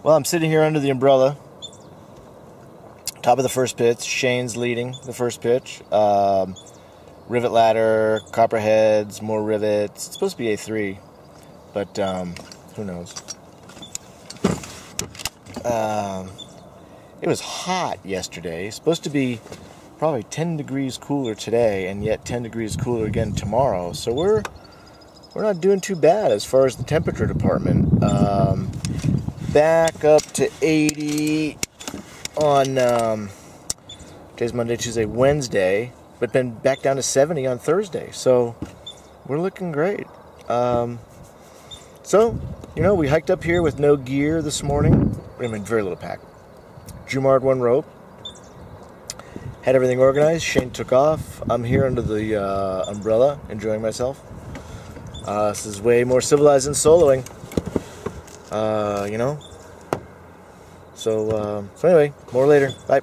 Well, I'm sitting here under the umbrella. Top of the first pitch. Shane's leading the first pitch. Um, rivet ladder, copperheads, more rivets. It's supposed to be A3, but um, who knows? Um, it was hot yesterday. It's supposed to be probably 10 degrees cooler today, and yet 10 degrees cooler again tomorrow. So we're we're not doing too bad as far as the temperature department. Um, back up to 80 on um, today's Monday, Tuesday, Wednesday, but then back down to 70 on Thursday. So we're looking great. Um, so, you know, we hiked up here with no gear this morning. I mean, very little pack. Jumared one rope. Had everything organized. Shane took off. I'm here under the uh, umbrella, enjoying myself. Uh, this is way more civilized than soloing. Uh, you know. So, uh, so anyway, more later. Bye.